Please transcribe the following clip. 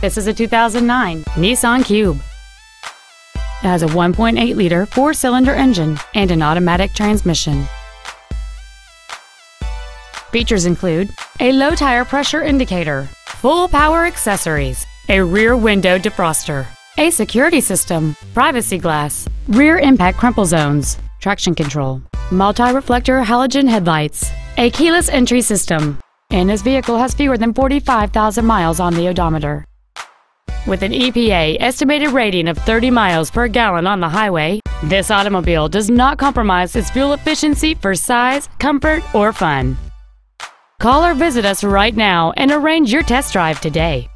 This is a 2009 Nissan Cube. It has a 1.8 liter four cylinder engine and an automatic transmission. Features include a low tire pressure indicator, full power accessories, a rear window defroster, a security system, privacy glass, rear impact crumple zones, traction control, multi-reflector halogen headlights, a keyless entry system, and this vehicle has fewer than 45,000 miles on the odometer. With an EPA estimated rating of 30 miles per gallon on the highway, this automobile does not compromise its fuel efficiency for size, comfort, or fun. Call or visit us right now and arrange your test drive today.